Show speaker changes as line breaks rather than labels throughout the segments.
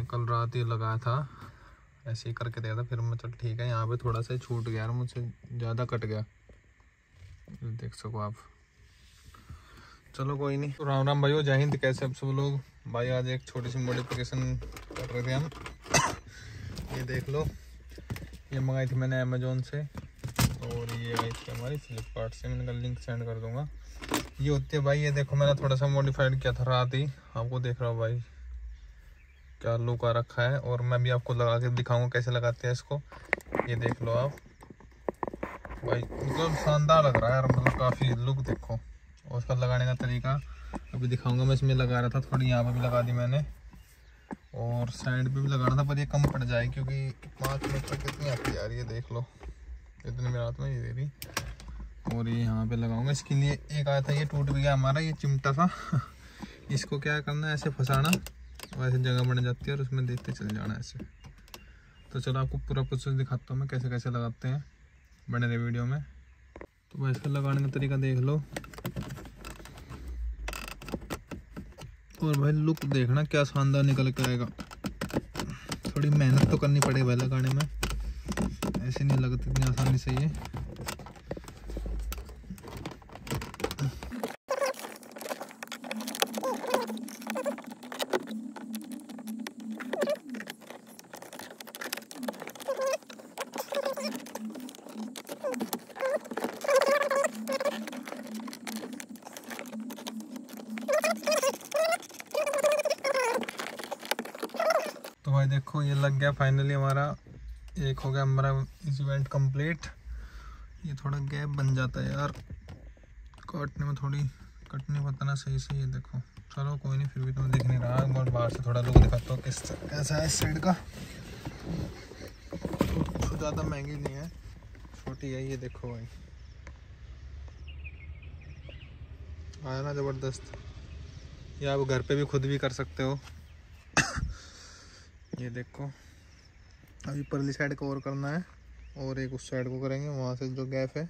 मैंने कल रात ही लगाया था। ऐसे ही करके दिया था, फिर मैं चल ठीक है, यहाँ पे थोड़ा सा छूट गया और मुझसे ज़्यादा कट गया। देख सको आप। चलो कोई नहीं। तो राम राम भाई हो जय हिंद, कैसे आप सब लोग? भाई, आज एक छोटी सी मॉडिफिकेशन कर रहे थे हम। ये देख लो। ये मंगाई थी मैंने अमेजोन से। और ये आई थी हमारी फ्लिपकार्ट से। मैंने लिंक सेंड कर दूँगा। ये होती है भाई, ये देखो, मैंने थोड़ा सा मॉडिफाइड किया था रात ही। आपको देख रहा हूँ भाई। क्या लुक आ रखा है और मैं भी आपको लगा के दिखाऊँगा कैसे लगाते हैं इसको। ये देख लो आप। भाई मतलब शानदार लग रहा है यार मतलब काफ़ी लुक देखो। और उसका लगाने का तरीका अभी दिखाऊँगा मैं, इसमें लगा रहा था, थोड़ी यहाँ पर भी लगा दी मैंने। और साइड पे भी लगाना था, पर ये कम पड़ जाए, क्योंकि पाँच मीटर कितनी आती है रही है, देख लो। इतने मेरे हाथ में ये दे रही और ये यहाँ पे लगाऊँगा। इसके लिए एक आया था, ये टूट भी गया हमारा, ये चिमटा था इसको क्या करना है, ऐसे फंसाना। वैसे जगह बन जाती है और उसमें देखते चल जाना ऐसे। तो चलो आपको पूरा प्रोसेस दिखाता हूँ मैं कैसे कैसे लगाते हैं बने रहे वीडियो में। तो भाई इसका लगाने का तरीका देख लो। और भाई लुक देखना क्या शानदार निकल के आएगा। थोड़ी मेहनत तो करनी पड़ेगी भाई लगाने में। ऐसे नहीं लगती इतनी आसानी से ये। तो भाई देखो, ये लग गया फाइनली हमारा। एक हो गया हमारा इस इवेंट कंप्लीट ये थोड़ा गैप बन जाता है यार। काटने में थोड़ी, कटने बताना सही से ये देखो। चलो, कोई नहीं, फिर भी तो दिख नहीं रहा। और बाहर से थोड़ा लोग दिखाता हूँ किस कैसा है इस साइड का। तो ज़्यादा महँगी नहीं है। छोटी है ये देखो भाई। आया ना ज़बरदस्त। ये आप घर पे भी खुद भी कर सकते हो। ये देखो। अभी परली साइड कवर करना है और एक उस साइड को करेंगे, वहाँ से जो गैप है,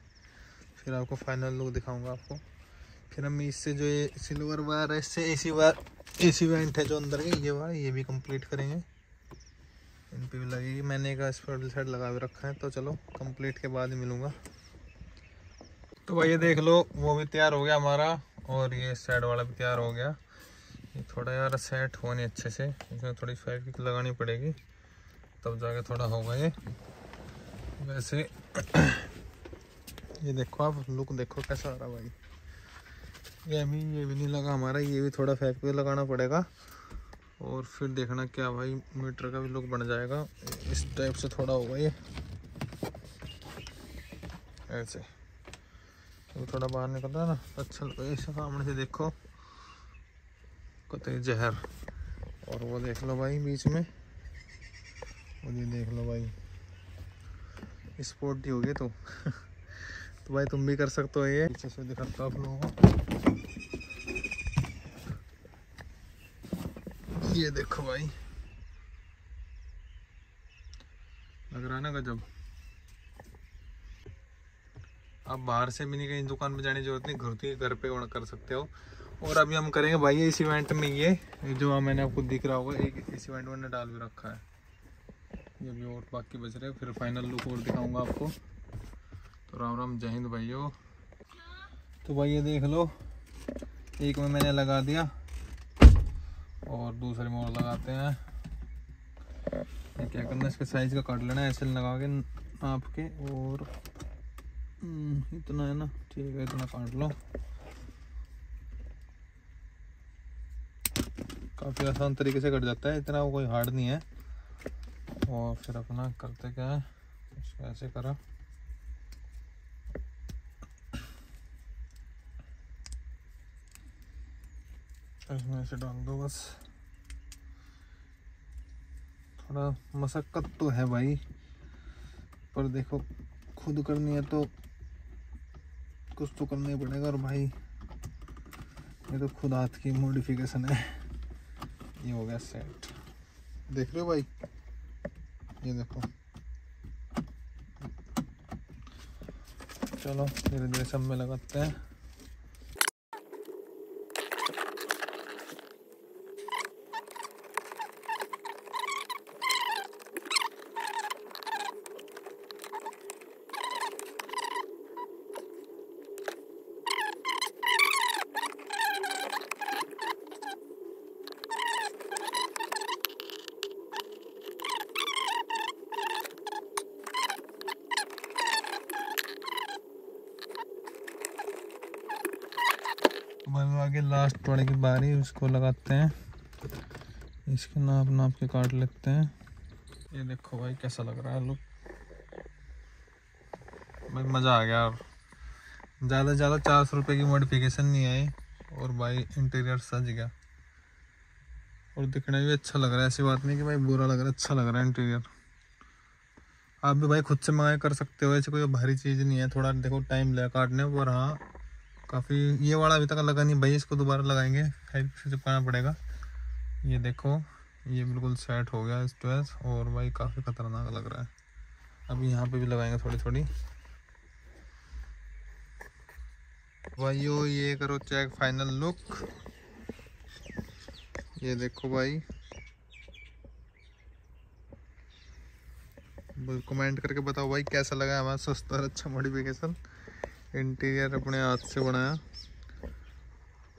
फिर आपको फाइनल लुक दिखाऊँगा आपको। फिर हम इससे जो ये सिल्वर वायर है, इससे एसी वायर एसी वेंट है जो अंदर के, ये वायर ये भी कंप्लीट करेंगे। इन पर भी लगेगी। मैंने एक परली साइड लगा भी रखा है तो चलो कंप्लीट के बाद ही मिलूँगा। तो भाई ये देख लो, वो भी तैयार हो गया हमारा, और ये साइड वाला भी तैयार हो गया। ये थोड़ा यार सेट हो नहीं अच्छे से। इसमें थोड़ी फैब्रिक लगानी पड़ेगी। तब जाके थोड़ा होगा ये। वैसे, ये देखो आप लुक देखो कैसा आ रहा भाई। ये अभी ये भी नहीं लगा हमारा, ये भी थोड़ा फैब्रिक लगाना पड़ेगा। और फिर देखना क्या भाई मीटर का भी लुक बन जाएगा। इस टाइप से थोड़ा होगा ये। ऐसे। तो थोड़ा बाहर निकल रहा है ना अच्छा ऐसा सामने से देखो। कतई जहर। और वो देख लो भाई बीच में। वो ये देख लो भाई। स्पोर्ट ही हो गए तो। तो भाई तुम भी कर सकते हो ये। पीछे से दिखाता हूँ आप लोगों को। ये देखो भाई। लग रहा ना गजब। आप बाहर से भी नहीं कहीं दुकान पे जाने की ज़रूरत नहीं, घर घर पे कर सकते हो। और अभी हम करेंगे भाई इस इवेंट में ये जो मैंने आपको दिख रहा होगा, एक इस इवेंट में डाल भी रखा है। ये भी और बाकी बच रहे हैं। फिर फाइनल लुक और दिखाऊँगा आपको। तो राम राम, जय हिंद भाइयों। तो भाई ये देख लो, एक में मैंने लगा दिया और दूसरे में और लगाते हैं। क्या करना इसके साइज़ का काट लेना है ऐसे लगा के नाप के और इतना है ना, ठीक है, इतना काट लो। काफ़ी आसान तरीके से कट जाता है, इतना कोई हार्ड नहीं है। और फिर अपना करते क्या है, इसको ऐसे करा। इसमें ऐसे डाल दो बस। थोड़ा मशक्क़त तो है भाई, पर देखो, खुद करनी है तो कुछ तो करना ही पड़ेगा। और भाई, ये तो खुद हाथ की मॉडिफिकेशन है। ये हो गया सेट देख रहे हो भाई? ये देखो। चलो धीरे धीरे सब में लगाते हैं। आगे लास्ट वाले की बारी, उसको लगाते हैं। इसके नाप नाप के काट लेते हैं। ये देखो भाई कैसा लग रहा है लुक भाई मज़ा आ गया और ज़्यादा से ज़्यादा चार सौ रुपये की मॉडिफिकेशन नहीं आई, और भाई इंटीरियर सज गया। और दिखने भी अच्छा लग रहा है, ऐसी बात नहीं कि भाई बुरा लग रहा है अच्छा लग रहा है इंटीरियर आप भी भाई खुद से मंगाए कर सकते हो, ऐसे कोई भारी चीज़ नहीं है, थोड़ा देखो टाइम लगा काटने पर हाँ। काफ़ी ये वाला अभी तक लगा नहीं, भाई इसको दोबारा लगाएँगे फाइव से चिपकाना पड़ेगा। ये देखो, ये बिल्कुल सेट हो गया इस ड्रेस और भाई काफ़ी ख़तरनाक लग रहा है। अभी यहाँ पे भी लगाएँगे थोड़ी थोड़ी भाई भाइयों, ये करो चेक फाइनल लुक ये देखो भाई। कमेंट करके बताओ भाई कैसा लगा हमारा सस्ता और अच्छा मॉडिफिकेशन इंटीरियर अपने हाथ से बनाया।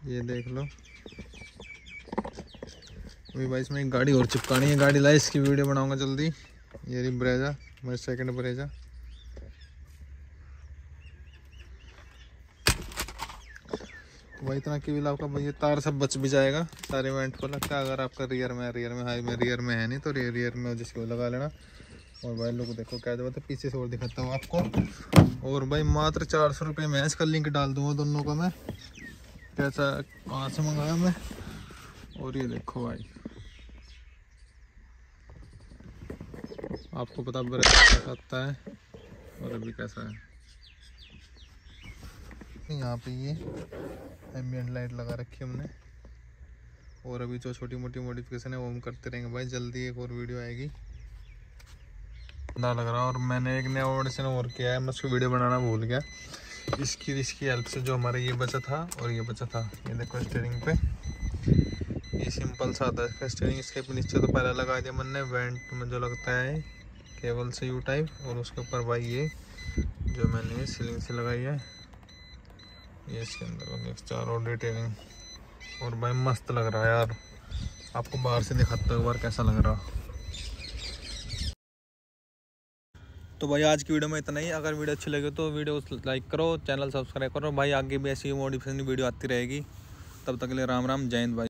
ये देख लो। अभी भाई इसमें एक गाड़ी और चिपकानी है। गाड़ी लाई, इसकी वीडियो बनाऊँगा जल्दी। ये रही ब्रेजा मेरे सेकंड ब्रेजा तो भाई इतना की आपका भाई तार सब बच भी जाएगा। सारे इवेंट को लगता है, अगर आपका रियर में रियर में हाई में रियर में है नहीं तो रियर रियर में जिसको लगा लेना। और भाई लोग देखो क्या जब पीछे से और दिखाता हूँ आपको। और भाई मात्र चार सौ रुपये में इसका लिंक डाल दूँगा दोनों का मैं। कैसा, कहाँ से मंगाया मैं? और ये देखो भाई। आपको पता कैसा आता है और अभी कैसा है। यहाँ पे ये एम्बियंट लाइट लगा रखी हमने। और अभी जो छोटी मोटी मॉडिफिकेशन है, वो हम करते रहेंगे भाई, जल्दी एक और वीडियो आएगी। लग रहा है और मैंने एक नया ऑडिशन और किया है, मैं उसको वीडियो बनाना भूल गया। इसकी इसकी हेल्प से जो हमारा ये बचा था और ये बचा था। ये देखो स्टेयरिंग पे। ये सिंपल सा था इसका स्टेयरिंग इसके नीचे तो पहले लगा दिया मैंने वेंट में जो लगता है केबल से यू टाइप और उसके ऊपर भाई ये जो मैंने ये सीलिंग से लगाई है। ये इसके अंदर चारों डिटेलिंग और भाई मस्त लग रहा है यार। आपको बाहर से दिखाता हूँ बार कैसा लग रहा। तो भाई आज की वीडियो में इतना ही। अगर वीडियो अच्छी लगे तो वीडियो लाइक करो, चैनल सब्सक्राइब करो। भाई आगे भी ऐसी मोटिवेशन वीडियो आती रहेगी। तब तक के लिए राम राम, जय हिंद भाई।